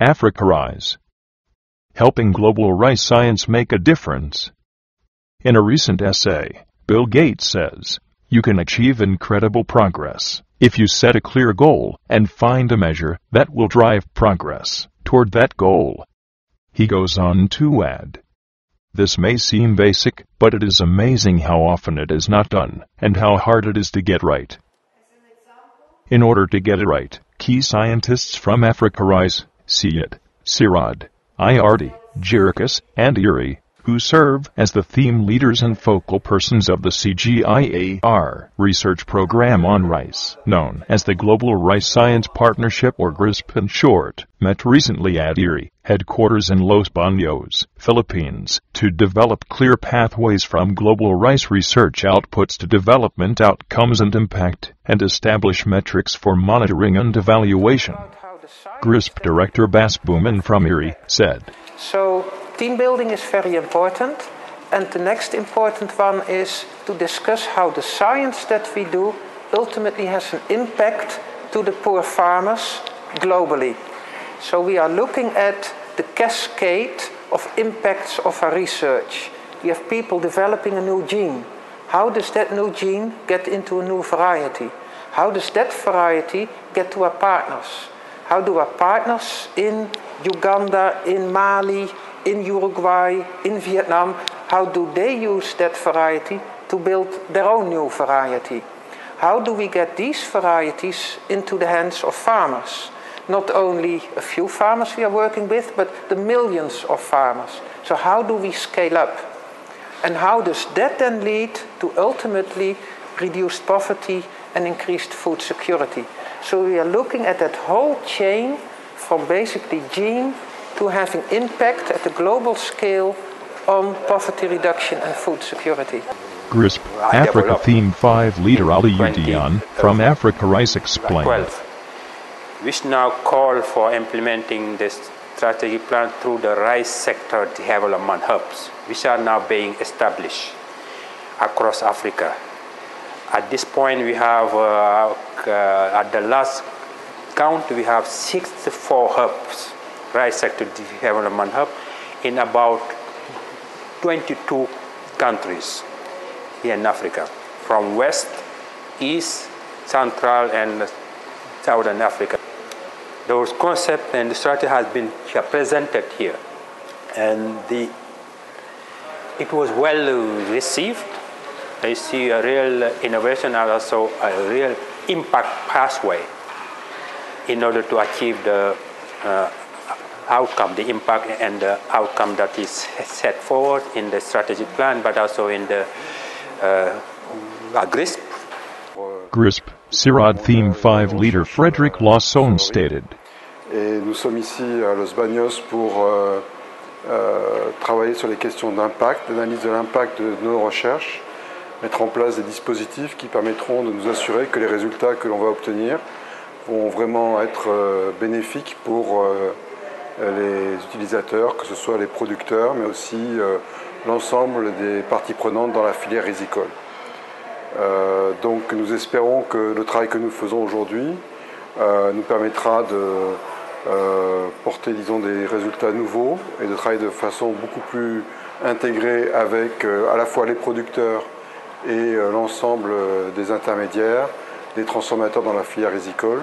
Africa Rice. Helping global rice science make a difference. In a recent essay, Bill Gates says, you can achieve incredible progress if you set a clear goal and find a measure that will drive progress toward that goal. He goes on to add, this may seem basic, but it is amazing how often it is not done, and how hard it is to get right. In order to get it right, key scientists from Africa Rice, CIAT, CIRAD, IRD, JIRCAS, and IRRI, who serve as the theme leaders and focal persons of the CGIAR research program on rice, known as the Global Rice Science Partnership or GRISP in short, met recently at IRRI, headquarters in Los Baños, Philippines, to develop clear pathways from global rice research outputs to development outcomes and impact, and establish metrics for monitoring and evaluation. GRISP Director Bas Bouman from IRRI said, So team building is very important. And the next important one is to discuss how the science that we do ultimately has an impact to the poor farmers globally. So we are looking at the cascade of impacts of our research. We have people developing a new gene. How does that new gene get into a new variety? How does that variety get to our partners? How do our partners in Uganda, in Mali, in Uruguay, in Vietnam, how do they use that variety to build their own new variety? How do we get these varieties into the hands of farmers? Not only a few farmers we are working with, but the millions of farmers. So, how do we scale up? And how does that then lead to ultimately reduced poverty and increased food security? So, we are looking at that whole chain from basically gene to having impact at the global scale on poverty reduction and food security. GRISP, Africa Theme 5 leader Aliou Diagne from Africa Rice explained. Which now call for implementing this strategic plan through the rice sector development hubs, which are now being established across Africa. At this point, we have, uh, uh, at the last count, we have 64 hubs rice sector development hub in about 22 countries here in Africa, from West, East, Central, and Southern Africa. Those concepts and the strategy has been presented here, and the it was well received. I see a real innovation and also a real impact pathway in order to achieve the uh, outcome, the impact and the outcome that is set forward in the strategic plan, but also in the uh, GRISP. GRISP, CIRAD Theme 5 leader Frédéric Lançon stated. Et nous sommes ici à Los Baños pour euh, euh, travailler sur les questions d'impact, d'analyse de l'impact de nos recherches, mettre en place des dispositifs qui permettront de nous assurer que les résultats que l'on va obtenir vont vraiment être euh, bénéfiques pour euh, les utilisateurs, que ce soit les producteurs, mais aussi euh, l'ensemble des parties prenantes dans la filière rizicole. Euh, donc nous espérons que le travail que nous faisons aujourd'hui nous permettra de porter disons, des résultats nouveaux et de travailler de façon beaucoup plus intégrée avec à la fois les producteurs et euh, l'ensemble des intermédiaires, des transformateurs dans la filière rizicole,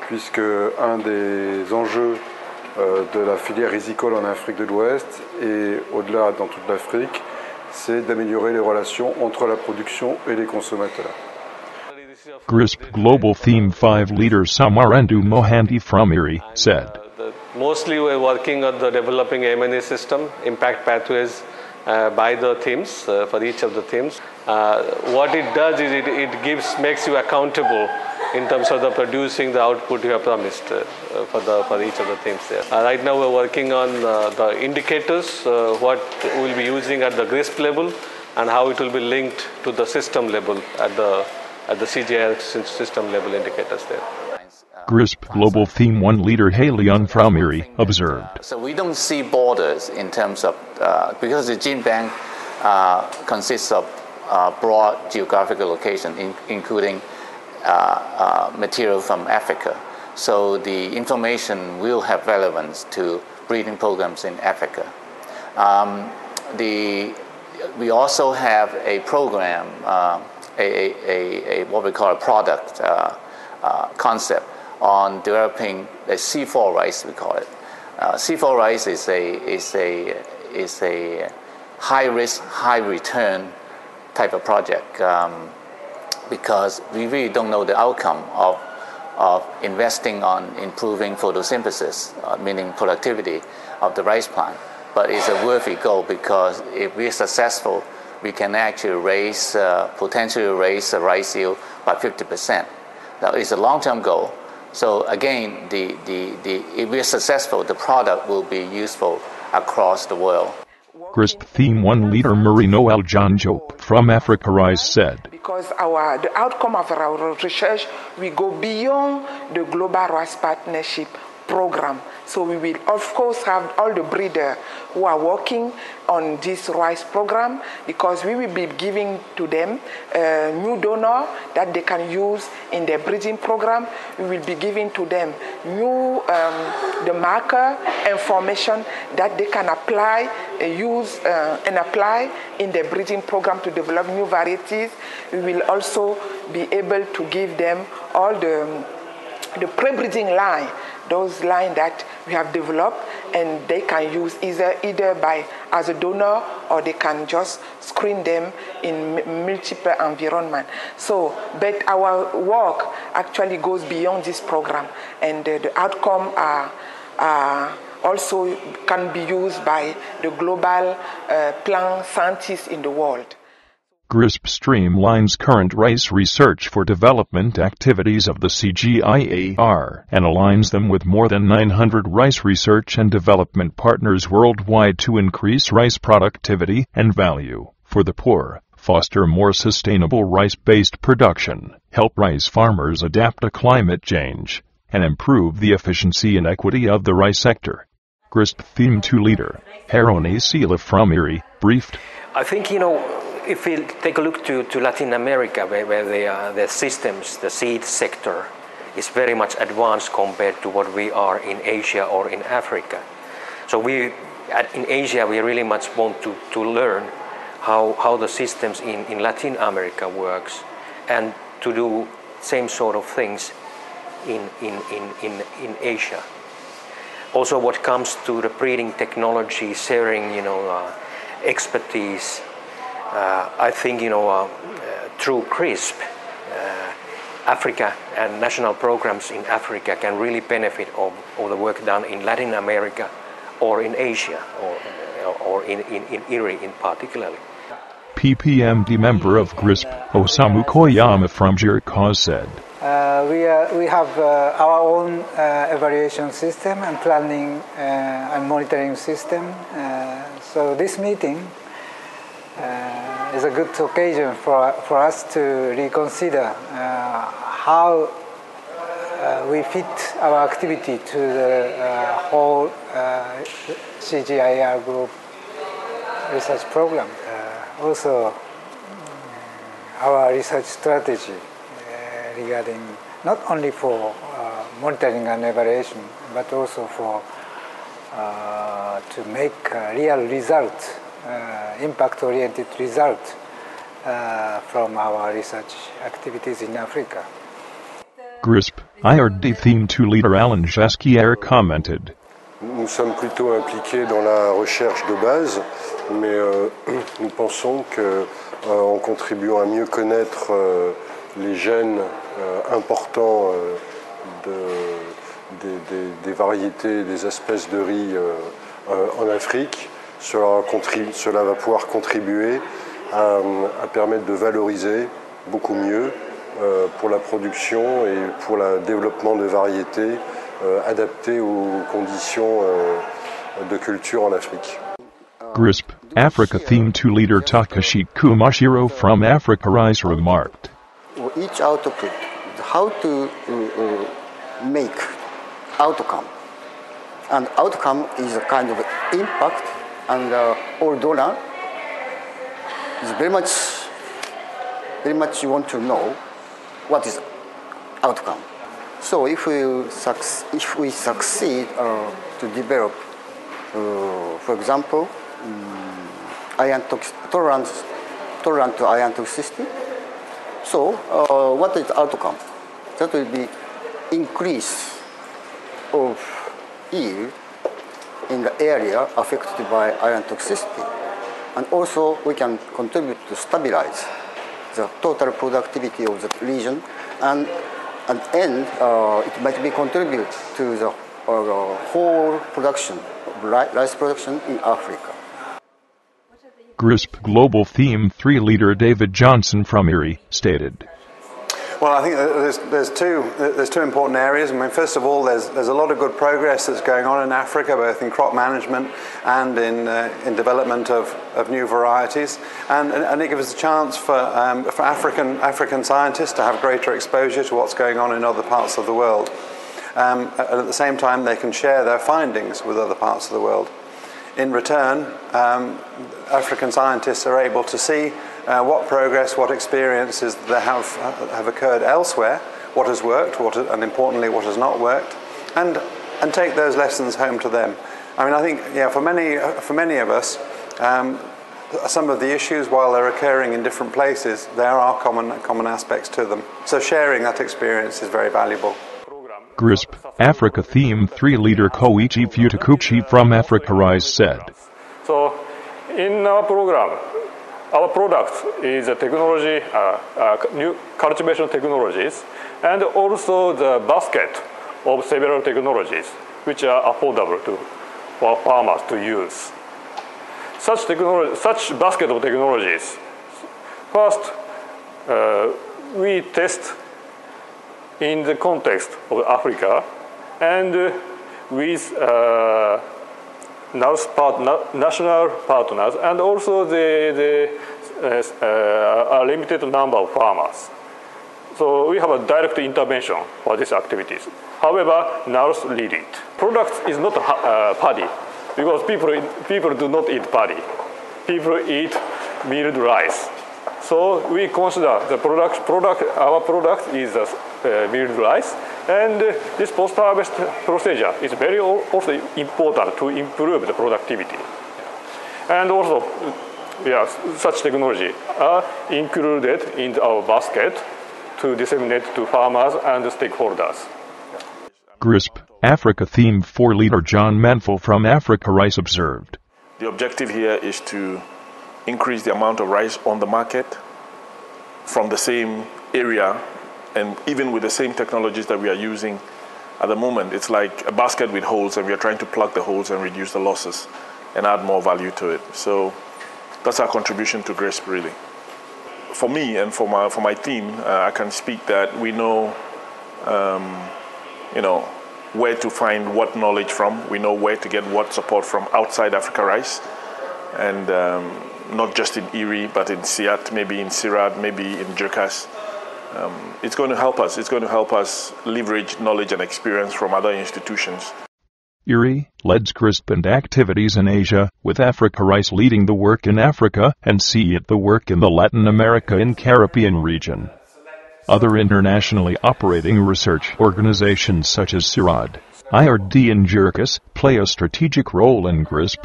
puisque un des enjeux euh, de la filière rizicole en Afrique de l'Ouest et au-delà dans toute l'Afrique, c'est d'améliorer les relations entre la production et les consommateurs. GRISP Global Theme 5 leader Samarandu Mohanty from Erie said. Mostly we're working on the developing M&A system, impact pathways uh, by the themes, uh, for each of the themes. Uh, what it does is it, it gives, makes you accountable in terms of the producing the output you have promised uh, for the for each of the themes there. Uh, right now we're working on uh, the indicators, uh, what we'll be using at the GRISP level, and how it will be linked to the system level at the at the CGI system level indicators there. GRISP Global Theme 1 leader Hei Leung from IRRI observed. So we don't see borders in terms of, uh, because the gene bank uh, consists of broad geographical location, in, including uh, uh, material from Africa. So the information will have relevance to breeding programs in Africa. Um, the, we also have a program, uh, a, a, a, what we call a product uh, uh, concept on developing a C4 rice, we call it. Uh, C4 rice is a, is a, is a high risk, high return type of project um, because we really don't know the outcome of, of investing on improving photosynthesis, uh, meaning productivity of the rice plant. But it's a worthy goal because if we're successful, we can actually raise, uh, potentially raise the rice yield by 50%. That is a long-term goal. So again, the, the, the, if we're successful, the product will be useful across the world. GRISP Theme 1 leader Marie Noelle Ndjiondjop from Africa Rice said. Because our, the outcome of our research, we go beyond the Global Rice Partnership program. So we will, of course, have all the breeders who are working on this rice program because we will be giving to them a new donor that they can use in their breeding program. We will be giving to them new um, the marker information that they can apply, uh, use uh, and apply in their breeding program to develop new varieties. We will also be able to give them all the the pre-breeding line those lines that we have developed and they can use either either by as a donor or they can just screen them in multiple environment. So but our work actually goes beyond this program and uh, the outcome are, are also can be used by the global uh, plant scientists in the world GRISP streamlines current rice research for development activities of the CGIAR and aligns them with more than 900 rice research and development partners worldwide to increase rice productivity and value for the poor, foster more sustainable rice-based production, help rice farmers adapt to climate change, and improve the efficiency and equity of the rice sector. GRISP Theme 2 leader, Eero Nissila from IRRI, briefed. I think, you know, if we take a look to, to Latin America, where, where the, uh, the systems, the seed sector, is very much advanced compared to what we are in Asia or in Africa. So we, at, in Asia, we really much want to, to learn how, how the systems in, in Latin America works and to do same sort of things in, in, in, in, in Asia. Also, what comes to the breeding technology, sharing, you know, uh, expertise, I think you know uh, through GRISP, uh, Africa and national programs in Africa can really benefit of, of the work done in Latin America or in Asia or, or in, in, in IRRI in particularly. PPMD member of GRISP, Osamu Koyama from JIRCAS said. Uh, we, uh, we have uh, our own evaluation system and planning and monitoring system. so this meeting uh, is a good occasion for, for us to reconsider uh, how uh, we fit our activity to the uh, whole uh, CGIAR group research program. Uh, also, our research strategy regarding not only for monitoring and evaluation, but also for to make real results impact-oriented result uh, from our research activities in Africa. GRISP, IRD Theme 2 leader Alan Jasquier commented. Nous sommes plutôt impliqués dans la recherche de base, mais euh, nous pensons que euh, en contribuant à mieux connaître euh, les gènes euh, importants euh, de, des, des, des, variétés, des espèces de riz euh, en Afrique, cela, cela va pouvoir contribuer à, à, permettre de valoriser beaucoup mieux euh, pour la production et pour le développement de variétés euh, adaptées aux conditions euh, de culture en Afrique. GRISP, Africa Theme 2 leader Takashi Kumashiro from Africa Rise remarked. Each output, how to uh, make outcome. And outcome is a kind of impact and uh, all donor is very much, very much you want to know what is outcome. So if we, if we succeed uh, to develop, uh, for example, um, iron tolerance, tolerant to iron toxicity, so uh, what is outcome? That will be increase of yield in the area affected by iron toxicity. And also we can contribute to stabilize the total productivity of the region and at end uh, it might be contribute to the uh, whole production rice production in Africa. GRISP Global Theme 3 leader David Johnson from IRRI stated. Well, I think there's, there's, two, there's two important areas. I mean, first of all, there's, there's a lot of good progress that's going on in Africa, both in crop management and in, uh, in development of, of new varieties. And, and it gives us a chance for, um, for African, African scientists to have greater exposure to what's going on in other parts of the world. Um, and at the same time, they can share their findings with other parts of the world. In return, um, African scientists are able to see uh, what progress, what experiences that have, have occurred elsewhere, what has worked, what, and importantly, what has not worked, and, and take those lessons home to them. I mean, I think, yeah, for many, for many of us, um, some of the issues, while they're occurring in different places, there are common, common aspects to them. So sharing that experience is very valuable. GRISP, Africa Theme 3 leader Koichi Futakuchi from Africa Rice said. So, in our program, our product is a technology, uh, uh, new cultivation technologies, and also the basket of several technologies which are affordable to, for farmers to use. Such, technology, such basket of technologies, first, uh, we test in the context of Africa and with uh, part, national partners and also the, the uh, a limited number of farmers. So we have a direct intervention for these activities. However, NARS lead it. Product is not uh, paddy because people, people do not eat paddy. People eat milled rice. So we consider the product, product our product is a uh, milled rice and uh, this post-harvest procedure is very also important to improve the productivity. And also, yeah, such technology are included in our basket to disseminate to farmers and stakeholders. GRISP, Africa Theme 4 leader John Manful from Africa Rice observed. The objective here is to increase the amount of rice on the market from the same area and even with the same technologies that we are using at the moment, it's like a basket with holes, and we are trying to plug the holes and reduce the losses and add more value to it. So that's our contribution to GRISP, really. For me and for my for my team, uh, I can speak that we know, um, you know, where to find what knowledge from. We know where to get what support from outside Africa Rice, and um, not just in IRRI, but in CIAT, maybe in CIRAD, maybe in JIRCAS um, it's going to help us. It's going to help us leverage knowledge and experience from other institutions. IRRI leads GRISP and activities in Asia, with Africa Rice leading the work in Africa and CIAT the work in the Latin America and Caribbean region. Other internationally operating research organizations such as CIRAD, IRD and JIRCAS play a strategic role in GRISP.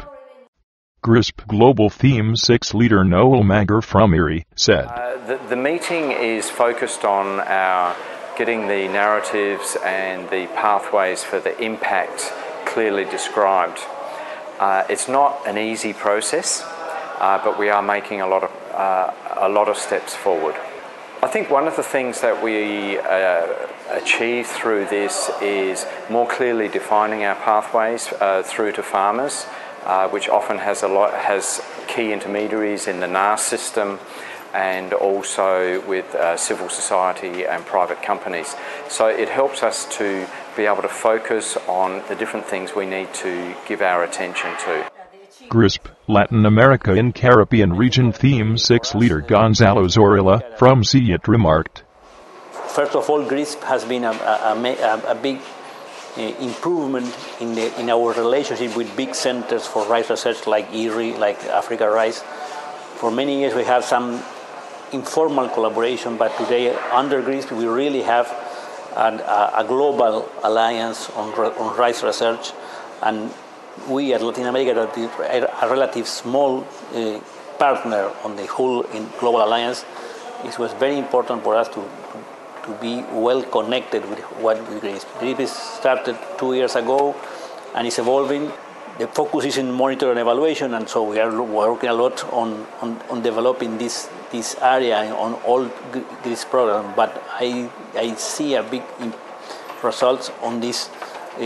GRISP Global Theme 6 leader Noel Magor from IRRI said. Uh, the, the, meeting is focused on our getting the narratives and the pathways for the impact clearly described. Uh, it's not an easy process, uh, but we are making a lot of uh, a lot of steps forward. I think one of the things that we uh, achieve through this is more clearly defining our pathways uh, through to farmers uh, which often has a lot has key intermediaries in the NARS system and also with uh, civil society and private companies. So it helps us to be able to focus on the different things we need to give our attention to. GRISP, Latin America and Caribbean Region Theme 6 leader Gonzalo Zorilla from CIAT remarked. First of all, GRISP has been a, a, a, a big improvement in, the, in our relationship with big centers for rice research like IRRI, like Africa Rice. For many years we have some informal collaboration, but today under Greece we really have an, a, a, global alliance on, on rice research, and we at Latin America are a relative small uh, partner on the whole in global alliance. It was very important for us to, to, be well connected with what GRISP. GRISP started two years ago and is evolving the focus is in monitor and evaluation, and so we are working a lot on, on, on developing this this area on all this program. But I I see a big results on this uh,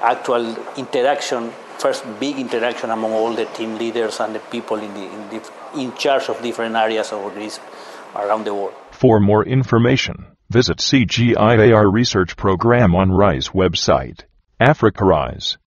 actual interaction, first big interaction among all the team leaders and the people in the in, the, in charge of different areas of GRISP around the world. For more information, visit CGIAR Research Program on Rice website. Africa Rice